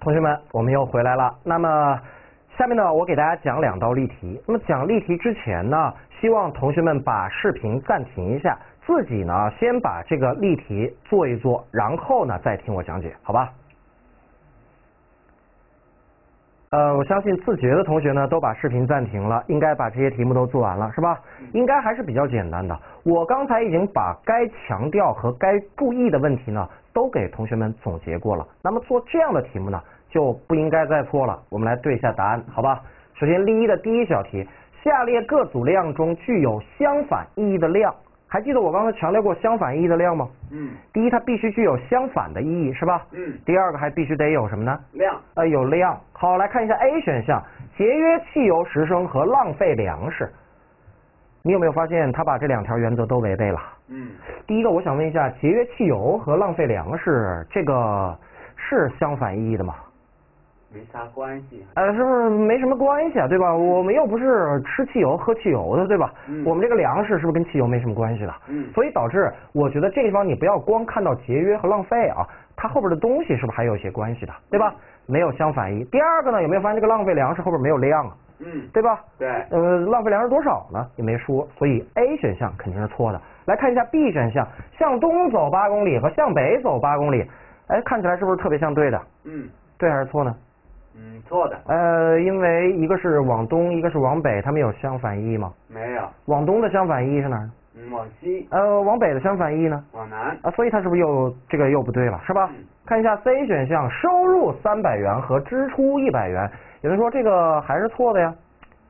同学们，我们又回来了。那么下面呢，我给大家讲两道例题。那么讲例题之前呢，希望同学们把视频暂停一下，自己呢先把这个例题做一做，然后呢再听我讲解，好吧？呃，我相信自觉的同学呢都把视频暂停了，应该把这些题目都做完了，是吧？应该还是比较简单的。我刚才已经把该强调和该注意的问题呢都给同学们总结过了。那么做这样的题目呢就不应该再错了。我们来对一下答案，好吧？首先例一的第一小题，下列各组量中具有相反意义的量。还记得我刚才强调过相反意义的量吗？嗯第一，它必须具有相反的意义，是吧？嗯，第二个还必须得有什么呢？量呃，有量。好，来看一下 A 选项，节约汽油十升和浪费粮食。你有没有发现他把这两条原则都违背了？嗯第一个，我想问一下，节约汽油和浪费粮食这个是相反意义的吗？没啥关系。呃，是不是没什么关系啊？对吧？我们又不是吃汽油、喝汽油的，对吧？嗯我们这个粮食是不是跟汽油没什么关系的？嗯所以导致我觉得这地方你不要光看到节约和浪费啊，它后边的东西是不是还有一些关系的，对吧？没有相反意。第二个呢，有没有发现这个浪费粮食后边没有量啊？嗯，对吧？对，呃，浪费粮食多少呢？也没说，所以 A 选项肯定是错的。来看一下 B 选项，向东走八公里和向北走八公里，哎，看起来是不是特别像对的？嗯对还是错呢？嗯，错的，呃，因为一个是往东，一个是往北，它们有相反意义吗？没有。往东的相反意义是哪儿？嗯，往西，呃，往北的相反意义呢？往南。啊，所以它是不是又这个又不对了，是吧？嗯看一下 C 选项，收入三百元和支出一百元，有人说这个还是错的呀？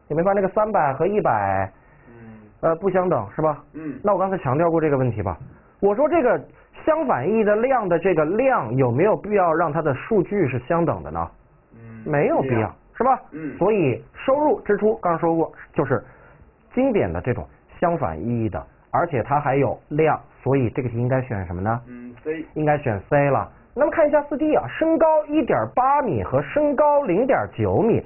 你没发现这个三百和一百嗯呃不相等是吧？嗯那我刚才强调过这个问题吧？我说这个相反意义的量的这个量有没有必要让它的数据是相等的呢？嗯，没有必要，是吧？嗯所以收入支出刚说过就是经典的这种相反意义的，而且它还有量，所以这个题应该选什么呢？嗯，C。应该选 C 了。那么看一下四 D 啊，身高一点八米和身高零点九米，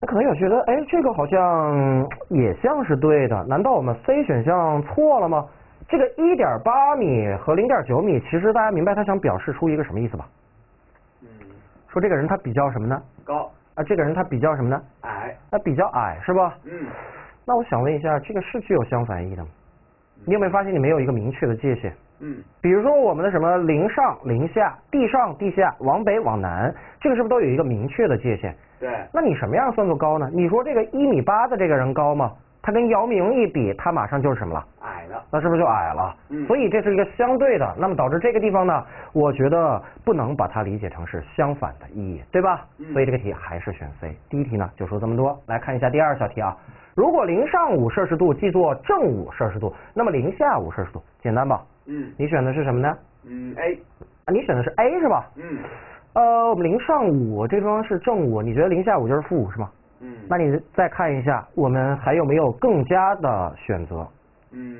那可能有觉得，哎，这个好像也像是对的，难道我们 C 选项错了吗？这个一点八米和零点九米，其实大家明白他想表示出一个什么意思吧？嗯，说这个人他比较什么呢？高啊，这个人他比较什么呢？矮。他，比较矮是吧？嗯那我想问一下，这个是具有相反意义的吗？你有没有发现你没有一个明确的界限？嗯比如说我们的什么零上零下、地上地下、往北往南，这个是不是都有一个明确的界限？对。那你什么样算作高呢？你说这个一米八的这个人高吗？他跟姚明一比，他马上就是什么了？矮了。那是不是就矮了？嗯所以这是一个相对的，那么导致这个地方呢，我觉得不能把它理解成是相反的意义，对吧？嗯所以这个题还是选 C。第一题呢就说这么多，来看一下第二小题啊。如果零上五摄氏度记作正五摄氏度，那么零下五摄氏度，简单吧？嗯你选的是什么呢？嗯，A。啊，你选的是 A 是吧？嗯呃，我们零上五这地方是正五，你觉得零下五就是负五是吗？嗯。那你再看一下，我们还有没有更加的选择？嗯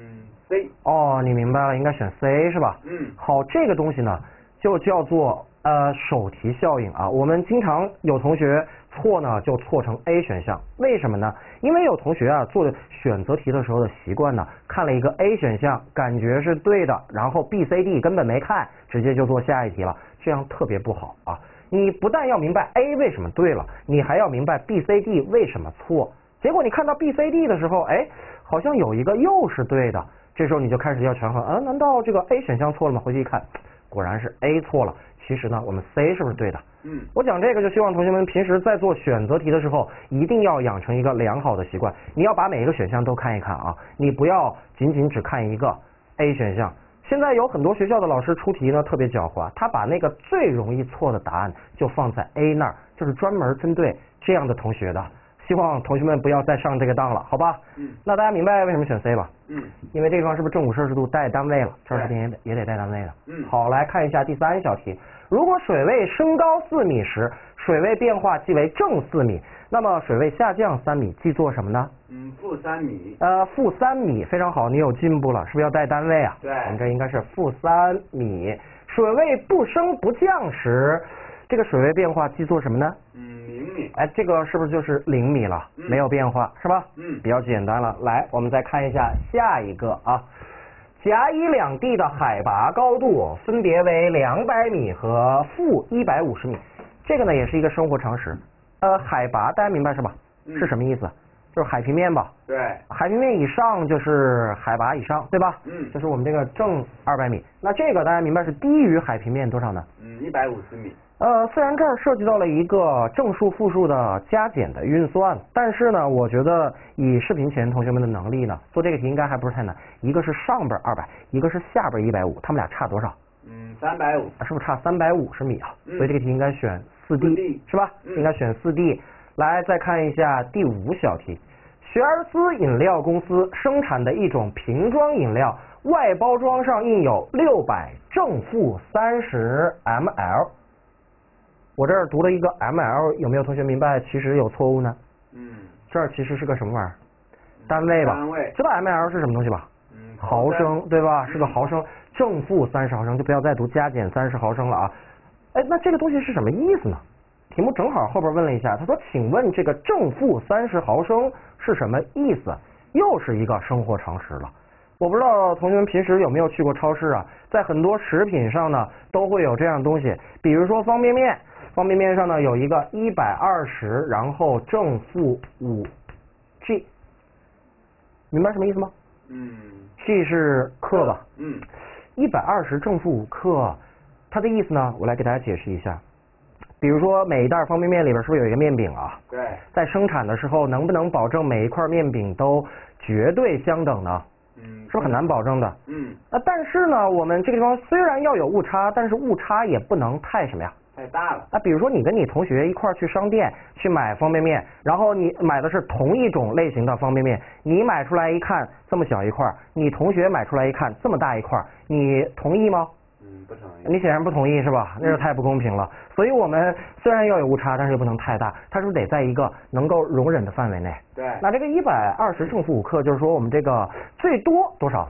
，C。哦，你明白了，应该选 C 是吧？嗯好，这个东西呢，就叫做呃手提效应啊。我们经常有同学错呢，就错成 A 选项，为什么呢？因为有同学啊做选择题的时候的习惯呢，看了一个 A 选项，感觉是对的，然后 B、C、D 根本没看，直接就做下一题了，这样特别不好啊。你不但要明白 A 为什么对了，你还要明白 B、C、D 为什么错。结果你看到 B、C、D 的时候，哎，好像有一个又是对的，这时候你就开始要权衡，啊，难道这个 A 选项错了吗？回去一看，果然是 A 错了。其实呢，我们 C 是不是对的？嗯我讲这个就希望同学们平时在做选择题的时候，一定要养成一个良好的习惯，你要把每一个选项都看一看啊，你不要仅仅只看一个 A 选项。现在有很多学校的老师出题呢特别狡猾，他把那个最容易错的答案就放在 A 那儿，就是专门针对这样的同学的。希望同学们不要再上这个当了，好吧？嗯那大家明白为什么选 C 吧？嗯因为这地方是不是正五摄氏度带单位了？这儿是也得也得带单位的。嗯好，来看一下第三小题。如果水位升高四米时，水位变化即为正四米，那么水位下降三米，记作什么呢？嗯，负三米。呃，负三米，非常好，你有进步了，是不是要带单位啊？对我们这应该是负三米。水位不升不降时，这个水位变化记作什么呢？嗯，零米。哎，这个是不是就是零米了？嗯没有变化，是吧？嗯比较简单了。来，我们再看一下下一个啊。甲乙两地的海拔高度分别为两百米和负一百五十米。这个呢也是一个生活常识。呃，海拔大家明白是吧？嗯是什么意思？就是海平面吧。对，海平面以上就是海拔以上，对吧？嗯就是我们这个正二百米。那这个大家明白是低于海平面多少呢？嗯，一百五十米。呃，虽然这儿涉及到了一个正数、负数的加减的运算，但是呢，我觉得以视频前同学们的能力呢，做这个题应该还不是太难。一个是上边二百，一个是下边一百五，他们俩差多少？嗯，三百五。是不是差三百五十米啊？嗯所以这个题应该选四 D，, 是吧？嗯应该选四 D。来，再看一下第五小题，学而思饮料公司生产的一种瓶装饮料，外包装上印有六百正负三十 ml。我这儿读了一个 ml，有没有同学明白其实有错误呢？嗯，这儿其实是个什么玩意儿？单位吧？单位。知道 ml 是什么东西吧？嗯，毫升，对吧？是个嗯毫升，正负三十毫升，就不要再读加减三十毫升了啊。哎，那这个东西是什么意思呢？题目正好后边问了一下，他说：“请问这个正负三十毫升是什么意思？”又是一个生活常识了。我不知道同学们平时有没有去过超市啊，在很多食品上呢都会有这样东西，比如说方便面，方便面上呢有一个一百二十，然后正负五 G，明白什么意思吗？嗯 G 是克吧？嗯一百二十正负五克，它的意思呢，我来给大家解释一下。比如说每一袋方便面里边是不是有一个面饼啊？对，在生产的时候，能不能保证每一块面饼都绝对相等呢？嗯，是不是很难保证的？嗯，那但是呢，我们这个地方虽然要有误差，但是误差也不能太什么呀？太大了。那，比如说你跟你同学一块儿去商店去买方便面，然后你买的是同一种类型的方便面，你买出来一看这么小一块儿，你同学买出来一看这么大一块儿，你同意吗？嗯，不同意。你显然不同意是吧？那就太不公平了。所以我们虽然要有误差，但是又不能太大，它是不是得在一个能够容忍的范围内？对，那这个一百二十正负五克，就是说我们这个最多多少？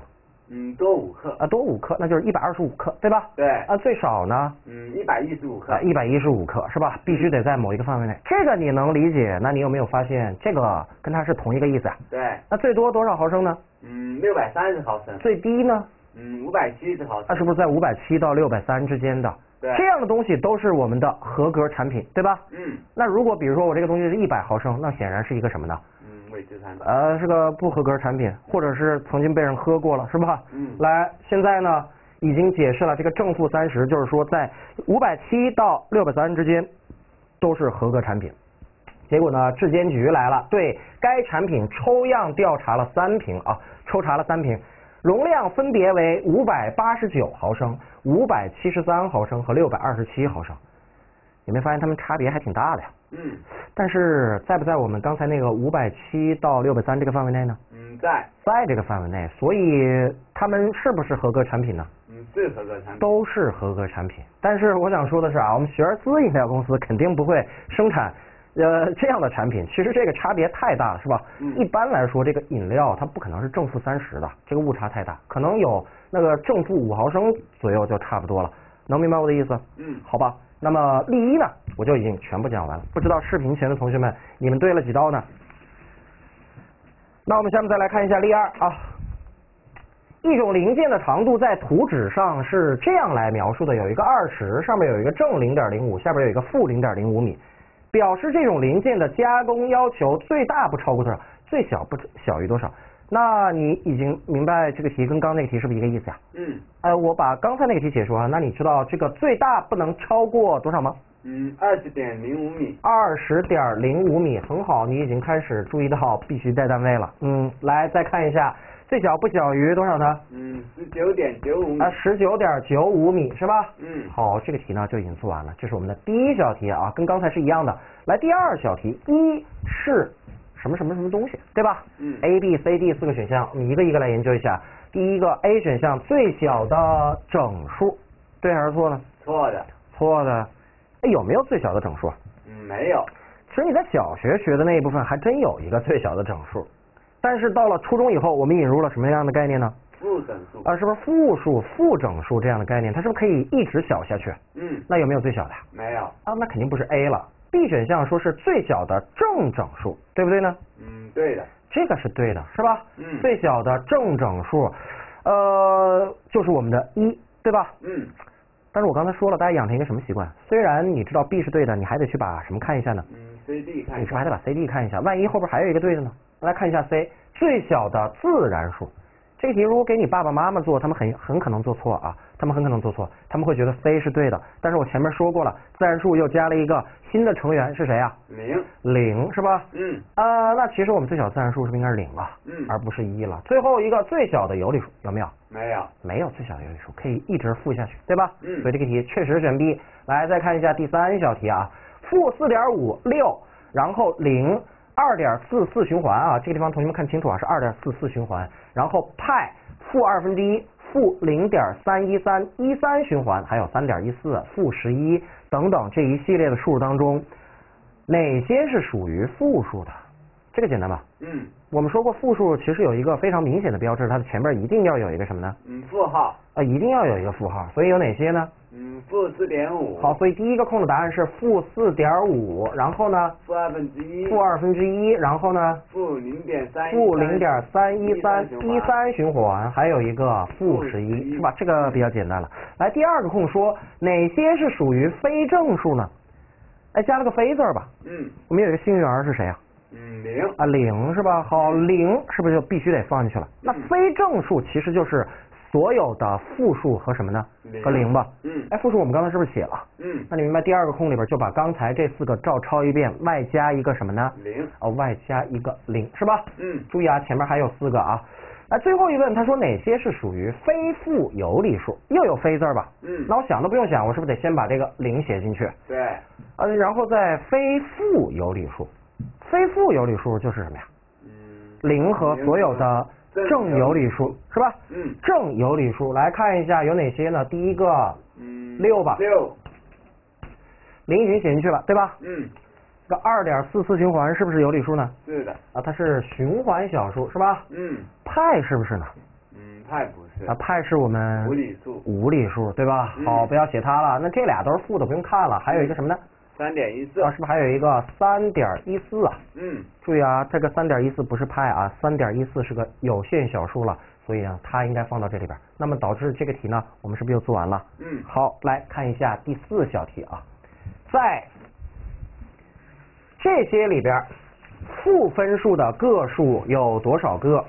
嗯，多五克。啊，多五克，那就是一百二十五克，对吧？对，啊，最少呢？嗯，一百一十五克啊，。一百一十五克是吧？必须得在某一个范围内，这个你能理解？那你有没有发现这个跟它是同一个意思啊？对，那最多多少毫升呢？嗯，六百三十毫升。最低呢？嗯，五百七十毫升。那是不是在五百七到六百三之间的？对这样的东西都是我们的合格产品，对吧？嗯那如果比如说我这个东西是一百毫升，那显然是一个什么呢？嗯，未知产品。呃，是个不合格产品，或者是曾经被人喝过了，是吧？嗯来，现在呢已经解释了这个正负三十，就是说在五百七到六百三之间都是合格产品。结果呢，质监局来了，对该产品抽样调查了三瓶啊，抽查了三瓶，容量分别为五百八十九毫升、五百七十三毫升和六百二十七毫升。有没有发现它们差别还挺大的呀？嗯但是在不在我们刚才那个五百七到六百三这个范围内呢？嗯，在在这个范围内，所以它们是不是合格产品呢？嗯是合格产品。都是合格产品。但是我想说的是啊，我们学而思饮料公司肯定不会生产呃这样的产品。其实这个差别太大了，是吧？嗯一般来说，这个饮料它不可能是正负三十的，这个误差太大，可能有那个正负五毫升左右就差不多了。能明白我的意思？嗯好吧。那么例一呢，我就已经全部讲完了。不知道视频前的同学们，你们对了几道呢？那我们下面再来看一下例二啊。一种零件的长度在图纸上是这样来描述的：有一个二十，上面有一个正零点零五，下边有一个负零点零五米，表示这种零件的加工要求最大不超过多少，最小不小于多少。那你已经明白这个题跟刚刚那个题是不是一个意思呀、嗯呃，我把刚才那个题解说啊，那你知道这个最大不能超过多少吗？嗯，二十点零五米。二十点零五米，很好，你已经开始注意到必须带单位了。嗯，来再看一下，最小不小于多少呢？嗯，十九点九五米啊，。十九点九五米是吧？嗯好，这个题呢就已经做完了，这是我们的第一小题啊，跟刚才是一样的。来，第二小题，一是什么什么什么东西，对吧？嗯 A、B、C、D 四个选项，我们一个一个来研究一下。第一个 A 选项最小的整数，对还是错呢？错的。错的。哎，有没有最小的整数啊？嗯，没有。其实你在小学学的那一部分还真有一个最小的整数，但是到了初中以后，我们引入了什么样的概念呢？负整数。啊，是不是负数、负整数这样的概念？它是不是可以一直小下去？嗯，那有没有最小的？没有。啊，那肯定不是 A 了。B 选项说是最小的正整数，对不对呢？嗯，对的。这个是对的，是吧？嗯最小的正整数，呃，就是我们的一，对吧？嗯但是我刚才说了，大家养成一个什么习惯？虽然你知道 B 是对的，你还得去把什么看一下呢？嗯，CD 看一下。你是不是还得把 CD 看一下？万一后边还有一个对的呢？来看一下 C，最小的自然数。这个题如果给你爸爸妈妈做，他们很很可能做错啊，他们很可能做错，他们会觉得 C 是对的。但是我前面说过了，自然数又加了一个新的成员是谁啊？零。零是吧？嗯。啊，那其实我们最小自然数是不是应该是零啊？嗯。而不是一了。最后一个最小的有理数有没有？没有。没有最小的有理数，可以一直负下去，对吧？嗯。所以这个题确实选 B。来，再看一下第三小题啊，负四点五六，然后零二点四四循环啊，这个地方同学们看清楚啊，是二点四四循环，然后派。负二分之一，负零点三一三一三循环，还有三点一四，负十一等等这一系列的数当中，哪些是属于负数的？这个简单吧？嗯。我们说过负数其实有一个非常明显的标志，它的前面一定要有一个什么呢？嗯，负号。啊，一定要有一个负号，所以有哪些呢？嗯，负四点五。好，所以第一个空的答案是负四点五，然后呢？负二分之一。负二分之一，然后呢？负零点三。负零点三一三一三循环，还有一个负十一，是吧？这个比较简单了。来，第二个空说哪些是属于非正数呢？哎，加了个非字吧。嗯。我们有一个幸运儿是谁呀？嗯，零。啊，零是吧？好，零是不是就必须得放进去了？那非正数其实就是。所有的负数和什么呢？和零吧。嗯。哎，负数我们刚才是不是写了？嗯。那你明白第二个空里边就把刚才这四个照抄一遍，外加一个什么呢？零。哦，外加一个零，是吧？嗯。注意啊，前面还有四个啊。哎，最后一问，他说哪些是属于非负有理数？又有非字吧？嗯。那我想都不用想，我是不是得先把这个零写进去？对。呃，然后再非负有理数，非负有理数就是什么呀？嗯。零和所有的。正有理数是吧？嗯。正有理数来看一下有哪些呢？第一个，嗯，六吧。六。零已经写进去了，对吧？嗯。这个二点四四循环是不是有理数呢？是的。啊，它是循环小数是吧？嗯。派是不是呢？嗯，派不是。啊，派是我们无理数。无理数对吧？好，不要写它了。那这俩都是负的，不用看了。还有一个什么呢？三点一四啊，是不是还有一个三点一四啊？嗯，注意啊，这个三点一四不是派啊，三点一四是个有限小数了，所以啊，它应该放到这里边。那么导致这个题呢，我们是不是又做完了？嗯，好，来看一下第四小题啊，在这些里边，负分数的个数有多少个？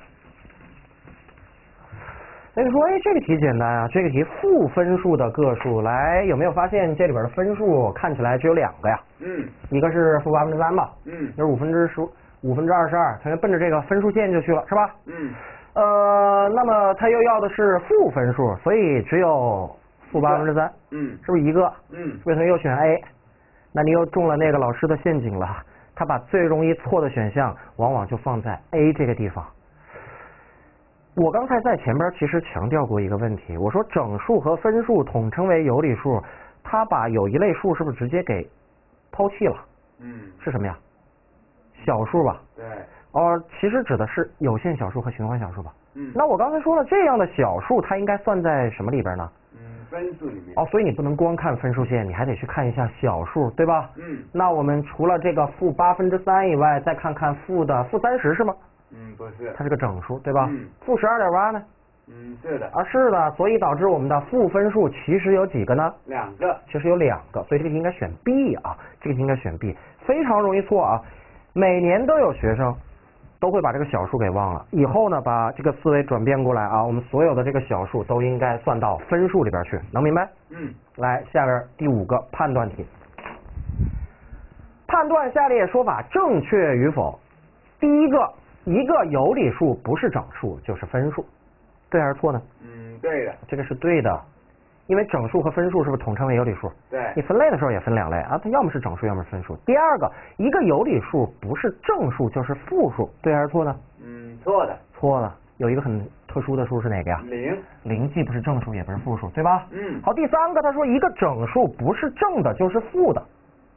那就说，哎，这个题简单啊，这个题负分数的个数，来，有没有发现这里边的分数看起来只有两个呀？嗯，一个是负八分之三吧？嗯，就是五分之十五分之二十二，同学奔着这个分数线就去了，是吧？嗯，呃，那么他又要的是负分数，所以只有负八分之三，嗯，是不是一个？嗯，为什么又选 A？那你又中了那个老师的陷阱了，他把最容易错的选项往往就放在 A 这个地方。我刚才在前边其实强调过一个问题，我说整数和分数统称为有理数，它把有一类数是不是直接给抛弃了？嗯，是什么呀？小数吧。对。哦，其实指的是有限小数和循环小数吧。嗯。那我刚才说了，这样的小数它应该算在什么里边呢？嗯，分数里面。哦，所以你不能光看分数线，你还得去看一下小数，对吧？嗯。那我们除了这个负八分之三以外，再看看负的负三十是吗？嗯，不是，它是个整数，对吧？嗯。负十二点八呢？嗯，是的。啊，是的，所以导致我们的负分数其实有几个呢？两个。其实有两个，所以这个题应该选 B 啊，这个题应该选 B，非常容易错啊。每年都有学生都会把这个小数给忘了，以后呢，把这个思维转变过来啊，我们所有的这个小数都应该算到分数里边去，能明白？嗯。来，下边第五个判断题，判断下列说法正确与否。第一个。一个有理数不是整数就是分数，对还是错呢？嗯，对的。这个是对的，因为整数和分数是不是统称为有理数？对。你分类的时候也分两类啊，它要么是整数，要么是分数。第二个，一个有理数不是正数就是负数，对还是错呢？嗯，错的。错了，有一个很特殊的数是哪个呀？零。零既不是正数也不是负数，对吧？嗯。好，第三个，他说一个整数不是正的就是负的，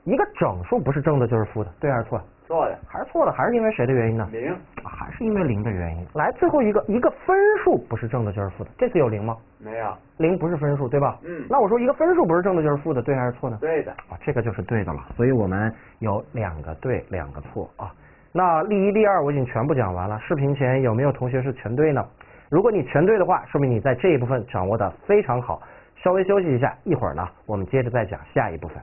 一个整数不是正的就是负的，对还是错？错的，还是错的，还是因为谁的原因呢？零，还是因为零的原因。来，最后一个，一个分数不是正的就是负的，这次有零吗？没有，零不是分数，对吧？嗯。那我说一个分数不是正的就是负的，对还是错呢？对的。啊，这个就是对的了。所以我们有两个对，两个错啊。那例一、例二我已经全部讲完了。视频前有没有同学是全对呢？如果你全对的话，说明你在这一部分掌握的非常好。稍微休息一下，一会儿呢，我们接着再讲下一部分。